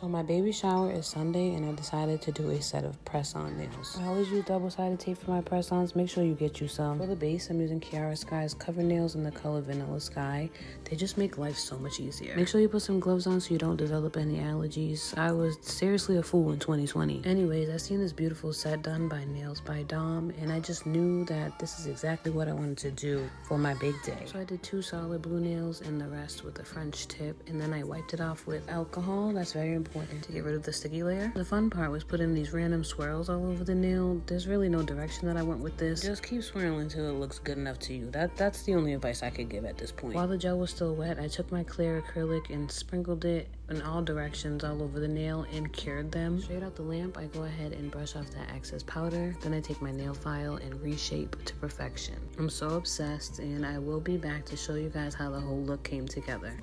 So my baby shower is Sunday and I decided to do a set of press-on nails. I always use double-sided tape for my press-ons. Make sure you get you some. For the base, I'm using Kiara Sky's cover nails in the color Vanilla Sky. They just make life so much easier. Make sure you put some gloves on so you don't develop any allergies. I was seriously a fool in 2020. Anyways, I seen this beautiful set done by Nails by Dom and I just knew that this is exactly what I wanted to do for my big day. So I did two solid blue nails and the rest with a French tip and then I wiped it off with alcohol. That's very important to get rid of the sticky layer. The fun part was putting these random swirls all over the nail. There's really no direction that I went with this. Just keep swirling until it looks good enough to you. That That's the only advice I could give at this point. While the gel was still wet, I took my clear acrylic and sprinkled it in all directions all over the nail and cured them. Straight out the lamp, I go ahead and brush off that excess powder. Then I take my nail file and reshape to perfection. I'm so obsessed and I will be back to show you guys how the whole look came together.